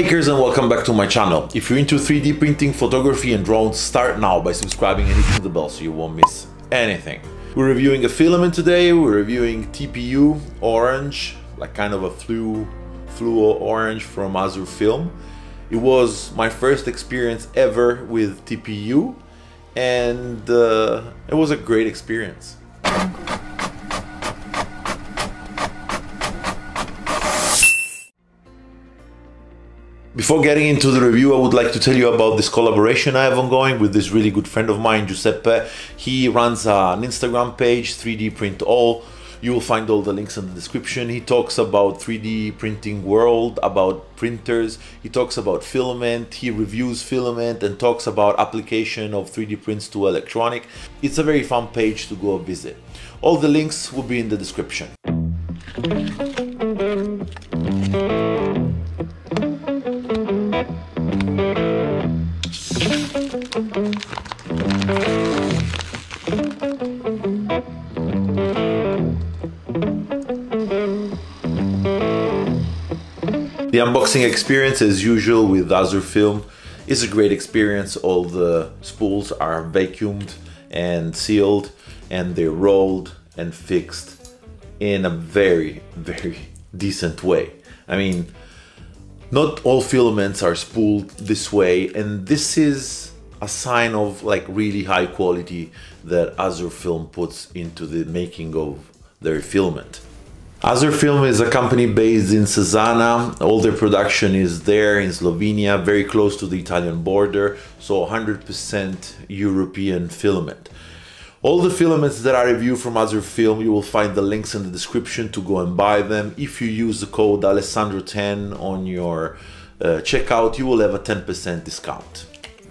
Makers and welcome back to my channel. If you're into 3D printing, photography and drones, start now by subscribing and hitting the bell so you won't miss anything. We're reviewing a filament today, we're reviewing TPU orange, like kind of a flu, fluo orange from Azure Film. It was my first experience ever with TPU and uh, it was a great experience. Before getting into the review, I would like to tell you about this collaboration I have ongoing with this really good friend of mine, Giuseppe. He runs an Instagram page, 3D Print All. You will find all the links in the description. He talks about 3D printing world, about printers. He talks about filament. He reviews filament and talks about application of 3D prints to electronic. It's a very fun page to go visit. All the links will be in the description. The unboxing experience as usual with Azure Film is a great experience. All the spools are vacuumed and sealed and they're rolled and fixed in a very, very decent way. I mean, not all filaments are spooled this way and this is a sign of like really high quality that Azure Film puts into the making of their filament. AzureFilm is a company based in Cesana. All their production is there in Slovenia, very close to the Italian border, so 100% European filament. All the filaments that I review from AzureFilm, you will find the links in the description to go and buy them. If you use the code Alessandro10 on your uh, checkout, you will have a 10% discount.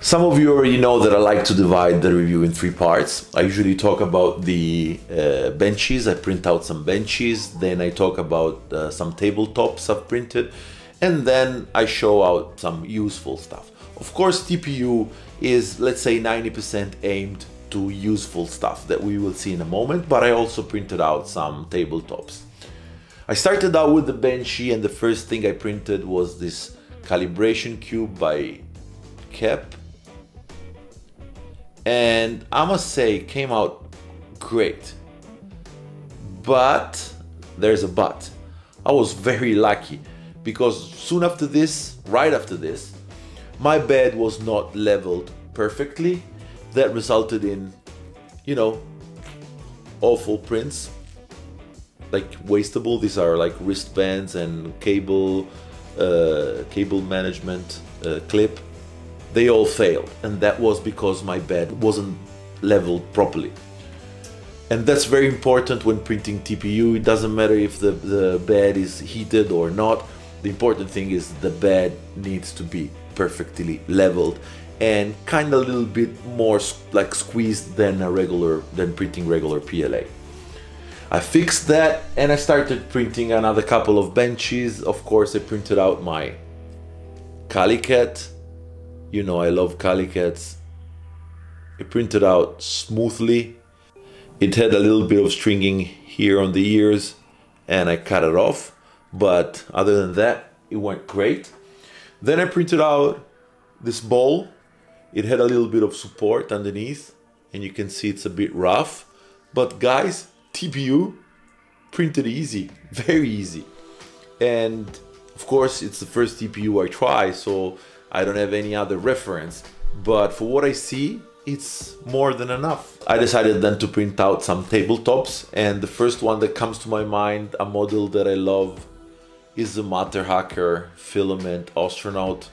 Some of you already know that I like to divide the review in three parts. I usually talk about the uh, benches, I print out some benches, then I talk about uh, some tabletops I've printed, and then I show out some useful stuff. Of course, TPU is, let's say, 90% aimed to useful stuff that we will see in a moment, but I also printed out some tabletops. I started out with the Benchy and the first thing I printed was this calibration cube by Kep and I must say came out great. But there's a but. I was very lucky because soon after this, right after this, my bed was not leveled perfectly. That resulted in, you know, awful prints, like wastable. These are like wristbands and cable, uh, cable management uh, clip they all failed and that was because my bed wasn't leveled properly. And that's very important when printing TPU it doesn't matter if the, the bed is heated or not. The important thing is the bed needs to be perfectly leveled and kind of a little bit more like squeezed than a regular than printing regular PLA I fixed that and I started printing another couple of benches. Of course I printed out my Calicat you know I love Calicats. It printed out smoothly. It had a little bit of stringing here on the ears and I cut it off. But other than that, it went great. Then I printed out this bowl. It had a little bit of support underneath and you can see it's a bit rough. But guys, TPU printed easy, very easy. And of course, it's the first TPU I try, so I don't have any other reference, but for what I see, it's more than enough. I decided then to print out some tabletops and the first one that comes to my mind, a model that I love, is the Matterhacker Filament Astronaut.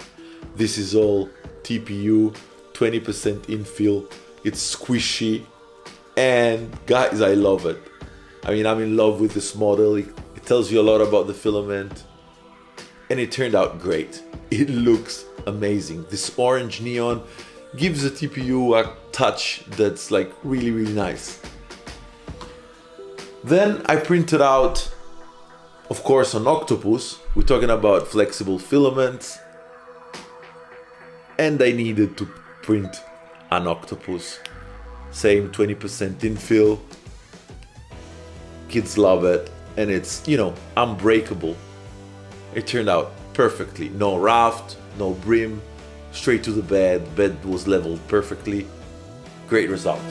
This is all TPU, 20% infill, it's squishy, and guys, I love it. I mean, I'm in love with this model. It, it tells you a lot about the filament, and it turned out great. It looks amazing. This orange neon gives the TPU a touch that's like really, really nice. Then I printed out, of course, an octopus. We're talking about flexible filaments. And I needed to print an octopus. Same 20% infill. Kids love it. And it's, you know, unbreakable. It turned out perfectly. No raft, no brim, straight to the bed. Bed was leveled perfectly. Great result.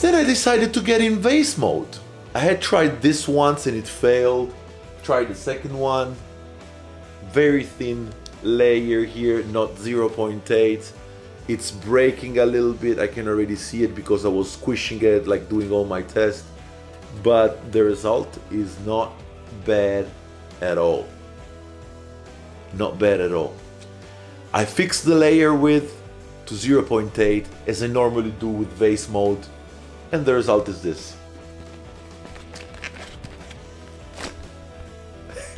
Then I decided to get in vase mode. I had tried this once and it failed. Tried the second one. Very thin layer here, not 0.8. It's breaking a little bit. I can already see it because I was squishing it, like doing all my tests. But the result is not bad at all. Not bad at all. I fixed the layer width to 0.8 as I normally do with vase mode and the result is this.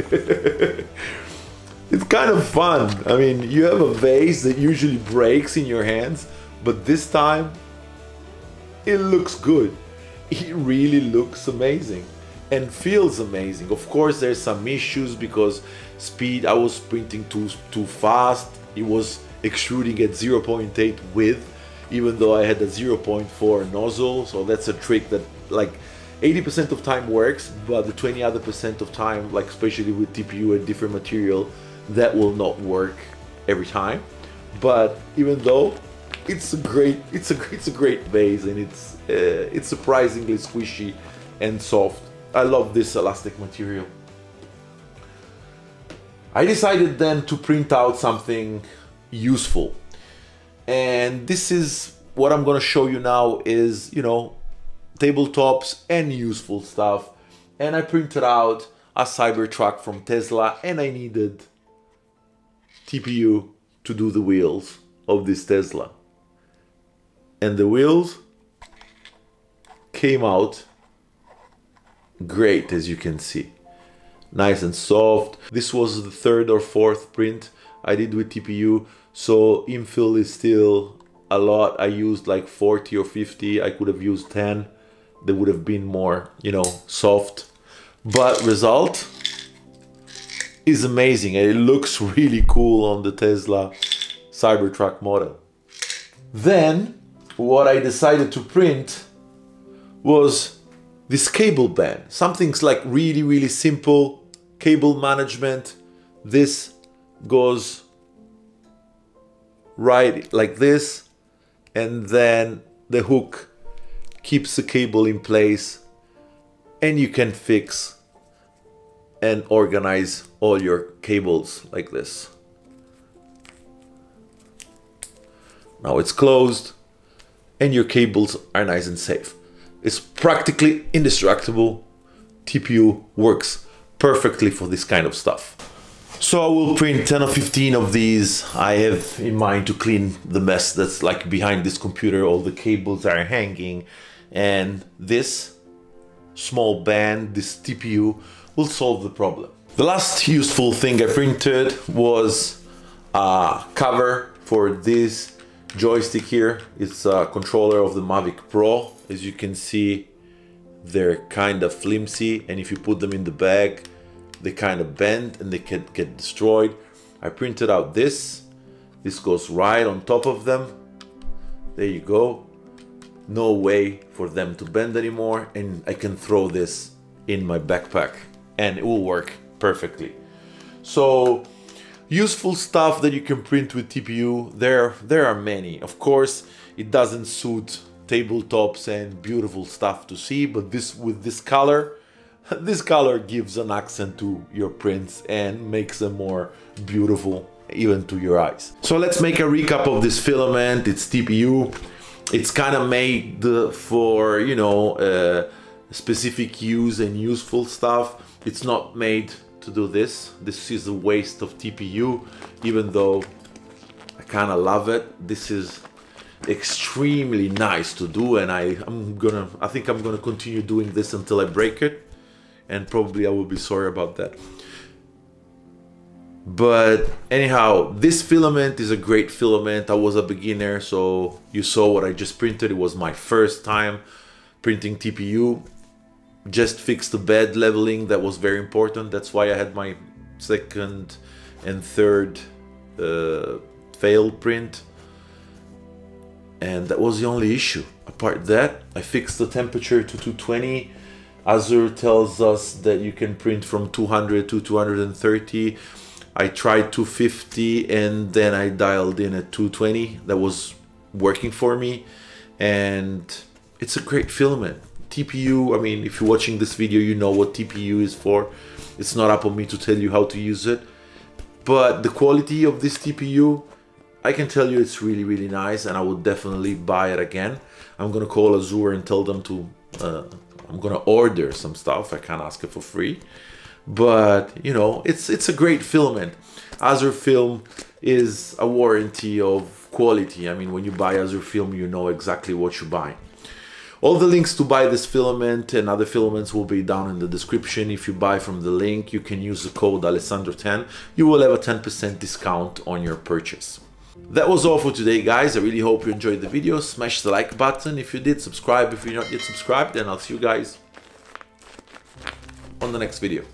it's kind of fun. I mean, you have a vase that usually breaks in your hands, but this time it looks good. It really looks amazing and feels amazing. Of course, there's some issues because speed, I was printing too, too fast. It was extruding at 0.8 width even though I had a 0.4 nozzle. So that's a trick that like 80% of time works, but the 20 other percent of time, like especially with TPU and different material, that will not work every time. But even though it's a great, it's a it's a great base and it's uh, it's surprisingly squishy and soft. I love this elastic material. I decided then to print out something useful and this is what I'm gonna show you now is you know tabletops and useful stuff and I printed out a Cybertruck from Tesla and I needed TPU to do the wheels of this Tesla and the wheels came out great as you can see nice and soft this was the third or fourth print I did with TPU so infill is still a lot. I used like 40 or 50. I could have used 10. They would have been more, you know, soft. But result is amazing. And it looks really cool on the Tesla Cybertruck model. Then what I decided to print was this cable band. Something's like really, really simple cable management. This goes right like this and then the hook keeps the cable in place and you can fix and organize all your cables like this. Now it's closed and your cables are nice and safe. It's practically indestructible. TPU works perfectly for this kind of stuff. So I will print 10 or 15 of these. I have in mind to clean the mess that's like behind this computer. All the cables are hanging and this small band, this TPU, will solve the problem. The last useful thing I printed was a cover for this joystick here. It's a controller of the Mavic Pro. As you can see, they're kind of flimsy and if you put them in the bag, they kind of bend and they can get destroyed. I printed out this. This goes right on top of them. There you go. No way for them to bend anymore and I can throw this in my backpack and it will work perfectly. So useful stuff that you can print with TPU, there, there are many. Of course, it doesn't suit tabletops and beautiful stuff to see, but this with this color, this color gives an accent to your prints and makes them more beautiful even to your eyes. So let's make a recap of this filament. It's TPU. It's kind of made for, you know, uh, specific use and useful stuff. It's not made to do this. This is a waste of TPU, even though I kind of love it. This is extremely nice to do and I, I'm gonna, I think I'm gonna continue doing this until I break it and probably I will be sorry about that. But anyhow, this filament is a great filament. I was a beginner, so you saw what I just printed. It was my first time printing TPU. Just fixed the bed leveling, that was very important. That's why I had my second and third uh, failed print. and that was the only issue. Apart that, I fixed the temperature to 220. azure tells us that you can print from 200 to 230. I tried 250 and then I dialed in at 220. That was working for me and it's a great filament. TPU, I mean, if you're watching this video, you know what TPU is for. It's not up on me to tell you how to use it. But the quality of this TPU, I can tell you it's really, really nice and I would definitely buy it again. I'm gonna call Azure and tell them to, uh, I'm gonna order some stuff. I can't ask it for free. But, you know, it's, it's a great filament. Azure Film is a warranty of quality. I mean, when you buy Azure Film, you know exactly what you're buying. All the links to buy this filament and other filaments will be down in the description. If you buy from the link, you can use the code Alessandro10. You will have a 10% discount on your purchase. That was all for today, guys. I really hope you enjoyed the video. Smash the like button if you did. Subscribe if you're not yet subscribed. And I'll see you guys on the next video.